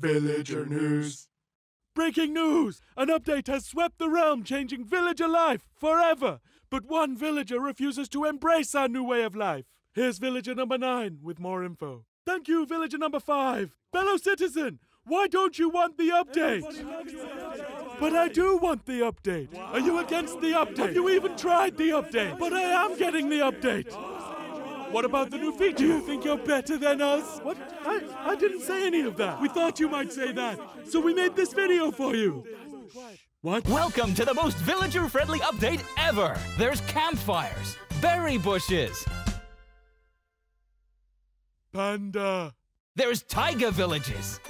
Villager news. Breaking news! An update has swept the realm, changing villager life forever. But one villager refuses to embrace our new way of life. Here's villager number nine with more info. Thank you, villager number five. Fellow citizen, why don't you want the update? But I do want the update. Are you against the update? Have you even tried the update? But I am getting the update. What about the new feature? Do you think you're better than us? What? I, I didn't say any of that. We thought you might say that. So we made this video for you. What? Welcome to the most villager friendly update ever! There's campfires, berry bushes, Panda. there's taiga villages,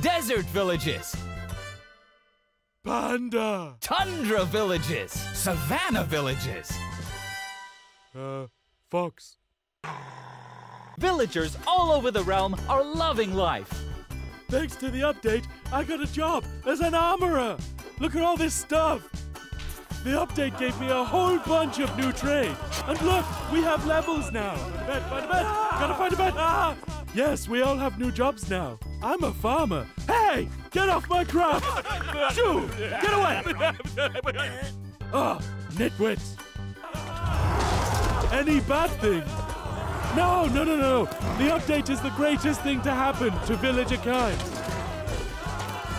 desert villages, Panda. tundra villages, savanna villages. Uh, Fox. Villagers all over the realm are loving life. Thanks to the update, I got a job as an armorer. Look at all this stuff. The update gave me a whole bunch of new trade. And look, we have levels now. Bed, find a bed. Gotta find a bed. Ah! Yes, we all have new jobs now. I'm a farmer. Hey, get off my crop. Shoo, get away. Ah, nitwits. Any bad thing? No, no, no, no. The update is the greatest thing to happen to villager kind.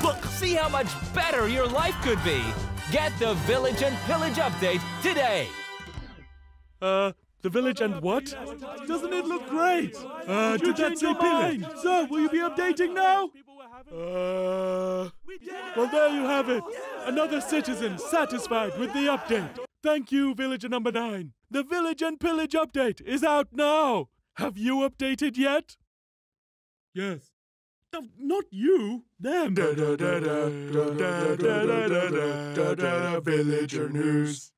Look, see how much better your life could be. Get the Village and Pillage update today. Uh, the village and what? Doesn't it look great? Uh, did that say pillage? So, will you be updating now? Uh, well, there you have it. Another citizen satisfied with the update. Thank you, villager number nine. The village and pillage update is out now. Have you updated yet? Yes. No, not you. Them. Villager news.